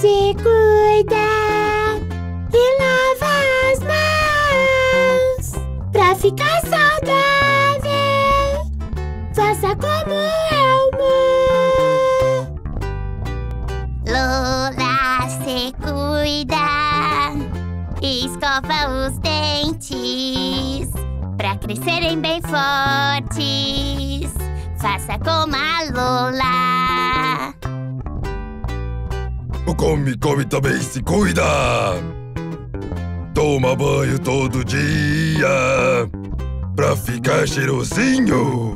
se cuida e lava as mãos pra ficar saudável. Faça como Elmo. Lola se cuida e escova os dentes pra crescerem bem fortes. Faça como a Lola. Come, come também se cuida. Toma banho todo dia pra ficar cheirosinho.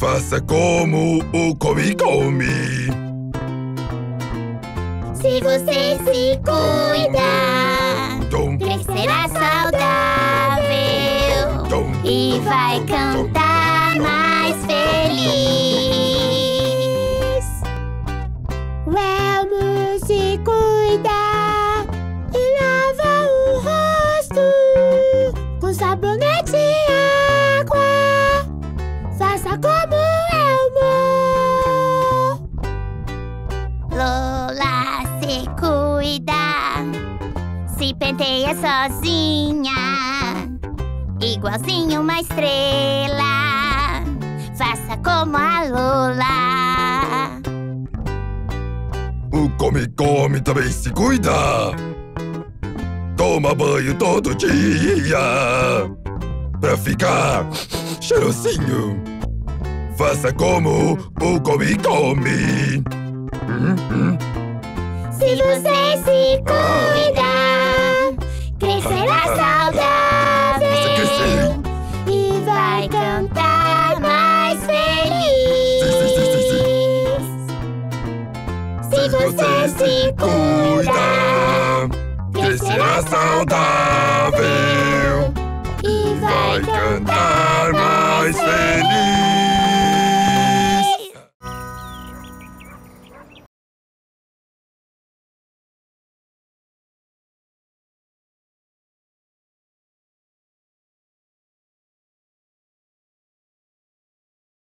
Faça como o come, come. Se você se cuida, Tom, crescerá saudável tom, e vai cantar se cuida e lava o rosto com sabonete e água. Faça como Elmo. Lola se cuida, se penteia sozinha, igualzinho uma estrela. Faça como a Lola. Come, come também se cuida. Toma banho todo dia pra ficar cheirosinho. Faça como o come, come. Hum, hum. Se você se cuida, crescerá você se cuida, que será saudável e vai cantar mais feliz.